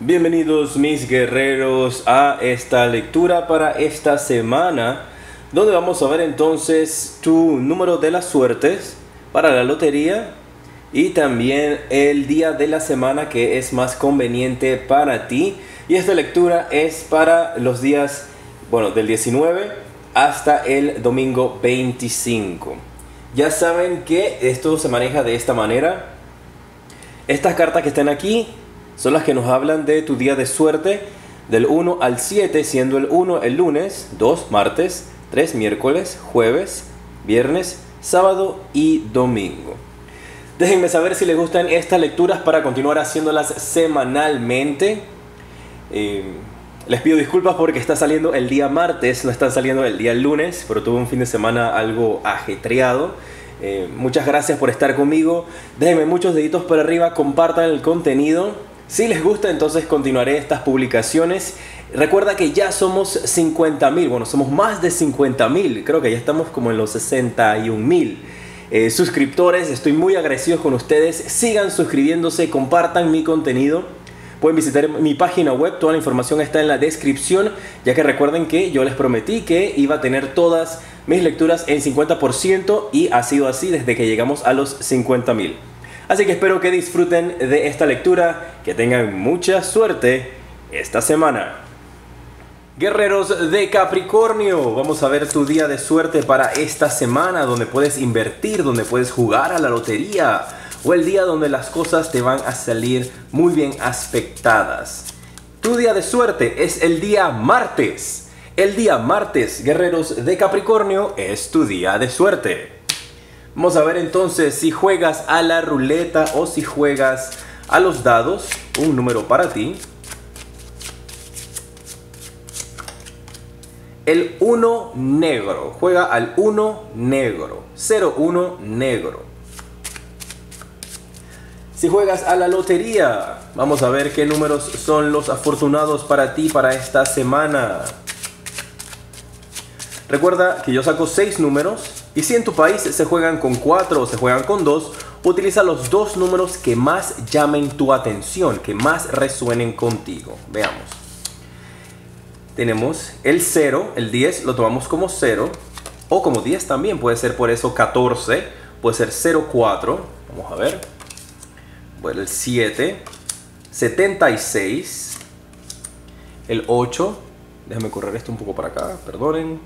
Bienvenidos mis guerreros a esta lectura para esta semana donde vamos a ver entonces tu número de las suertes para la lotería y también el día de la semana que es más conveniente para ti. Y esta lectura es para los días bueno del 19 hasta el domingo 25 ya saben que esto se maneja de esta manera. Estas cartas que están aquí son las que nos hablan de tu día de suerte del 1 al 7, siendo el 1 el lunes, 2 martes, 3 miércoles, jueves, viernes, sábado y domingo. Déjenme saber si les gustan estas lecturas para continuar haciéndolas semanalmente. Eh, les pido disculpas porque está saliendo el día martes, no está saliendo el día lunes, pero tuve un fin de semana algo ajetreado. Eh, muchas gracias por estar conmigo. Déjenme muchos deditos para arriba, compartan el contenido si les gusta, entonces continuaré estas publicaciones. Recuerda que ya somos 50 mil, bueno, somos más de 50 mil, creo que ya estamos como en los 61 mil. Eh, suscriptores, estoy muy agradecido con ustedes. Sigan suscribiéndose, compartan mi contenido. Pueden visitar mi página web, toda la información está en la descripción, ya que recuerden que yo les prometí que iba a tener todas mis lecturas en 50% y ha sido así desde que llegamos a los 50 mil. Así que espero que disfruten de esta lectura, que tengan mucha suerte esta semana. Guerreros de Capricornio, vamos a ver tu día de suerte para esta semana, donde puedes invertir, donde puedes jugar a la lotería, o el día donde las cosas te van a salir muy bien aspectadas. Tu día de suerte es el día martes. El día martes, guerreros de Capricornio, es tu día de suerte. Vamos a ver entonces si juegas a la ruleta o si juegas a los dados. Un número para ti. El 1 negro. Juega al 1 negro. 0-1 negro. Si juegas a la lotería, vamos a ver qué números son los afortunados para ti para esta semana. Recuerda que yo saco 6 números y si en tu país se juegan con 4 o se juegan con 2, utiliza los dos números que más llamen tu atención, que más resuenen contigo. Veamos. Tenemos el 0, el 10 lo tomamos como 0, o como 10 también, puede ser por eso 14, puede ser 0, 4, vamos a ver. Bueno, el 7, 76, el 8, déjame correr esto un poco para acá, perdonen,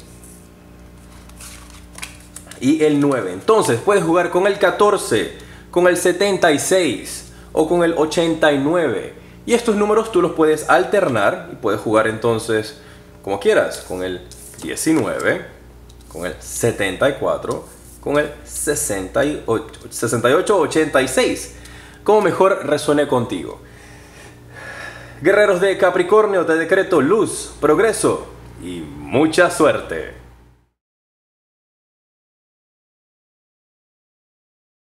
y el 9. Entonces puedes jugar con el 14, con el 76 o con el 89. Y estos números tú los puedes alternar y puedes jugar entonces como quieras, con el 19, con el 74, con el 68, 68 86, como mejor resuene contigo. Guerreros de Capricornio, te decreto luz, progreso y mucha suerte.